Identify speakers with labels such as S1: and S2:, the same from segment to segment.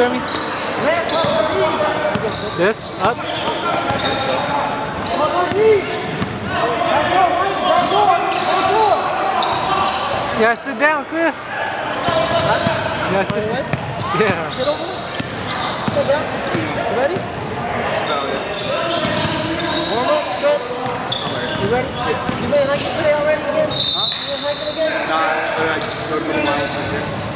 S1: Jeremy? This, up. Yeah, sit down, clear. Yeah, sit. Yeah.
S2: Sit down. You ready? Warm up, stretch. You ready? Yeah. You been hiking today already again? Huh? You been hiking again?
S3: Nah, I, I,
S2: I,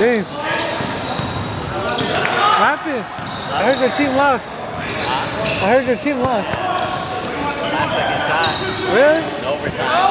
S1: James. What happened? I heard your team lost. I heard your team lost. Really?
S4: Overtime.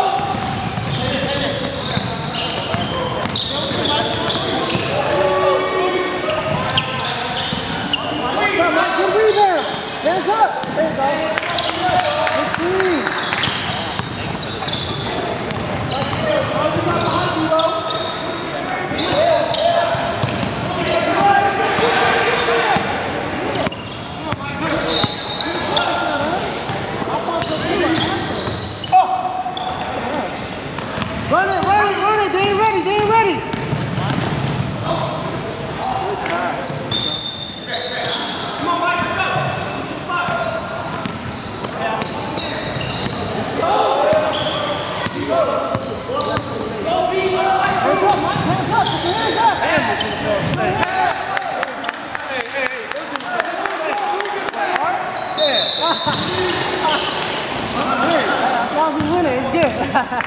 S2: Thank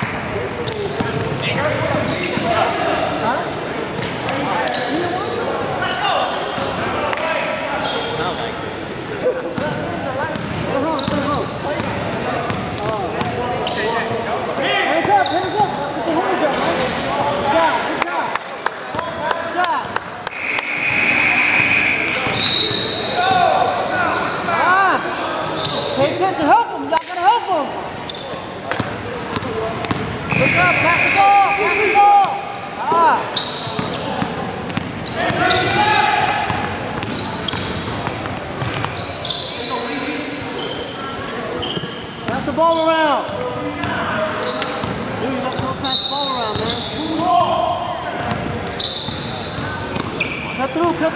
S2: you.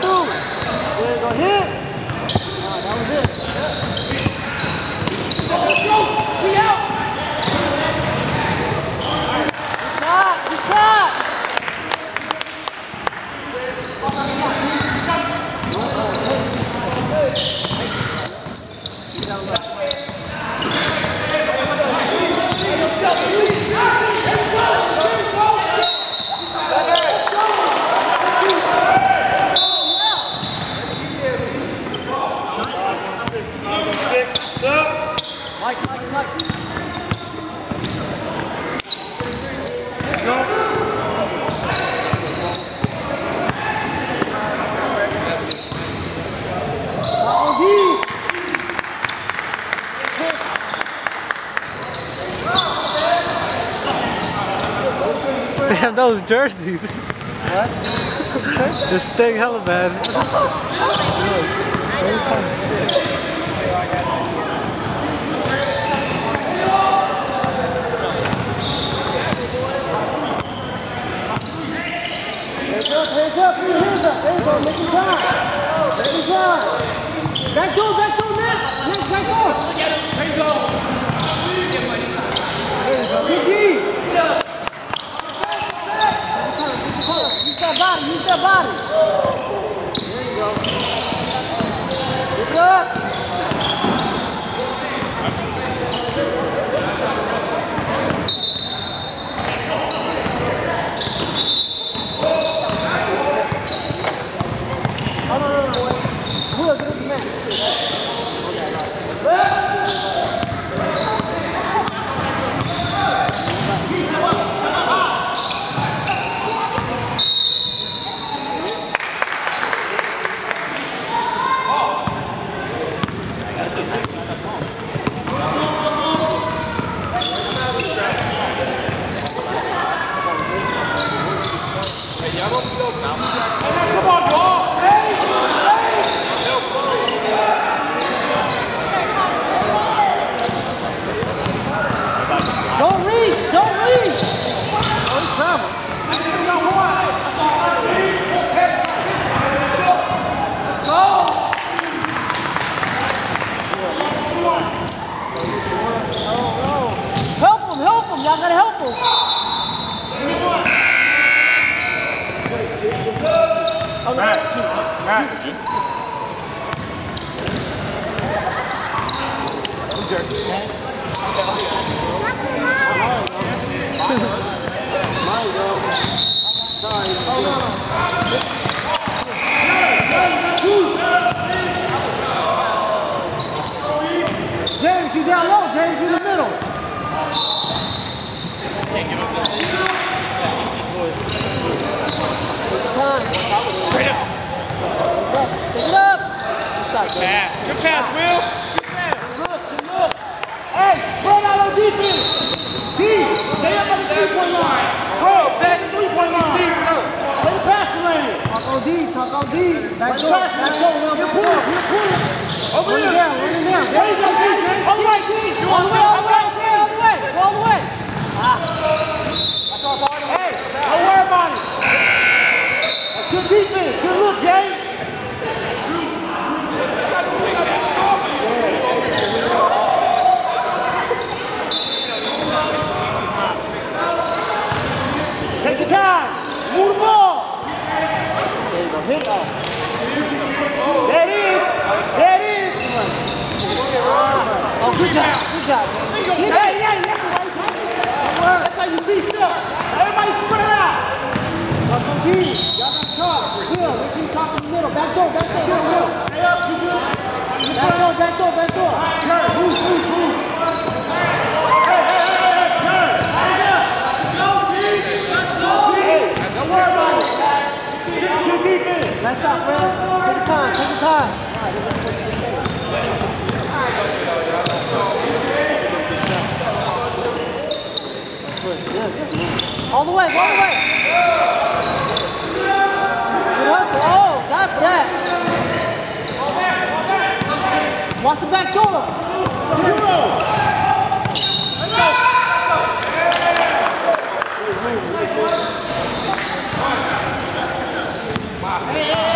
S2: とう
S1: Damn, those jerseys. What? This thing hella bad.
S2: Tavares. Oh, he's traveling. Help him. Y'all gotta help him. James, you down low.
S4: Pass. Good pass, Will.
S2: Look, good look. Hey, spread out on defense. D, stay up on the three-point line. Go, back to three-point line. Play the passing lane. Talk on D, talk. Back door, back door, now back. Pull. Over here. it down. There you go, D. All the way, D. All the way, all the way, all the way, all the way. Go all the way. Ah. Hey, don't worry about it. That's good defense. Good look, James. Take the time. Move the ball. There you go. Hit off. There it is. There it is. Oh, good job. Good job. Yeah, yeah, yeah. That's how you beat up. Everybody spread out. Y'all come deep. Y'all got talk. Will, make sure you talk in the middle. Back door, back door, Will, Will. Back door, back door, back door. Turn, move, move, move. Hey, hey, hey, hey, turn. Hey, don't worry about it. Good defense. Nice. Take your time, take your time. All the way, all the way. Good. Oh, got for that. Watch the back door. Let's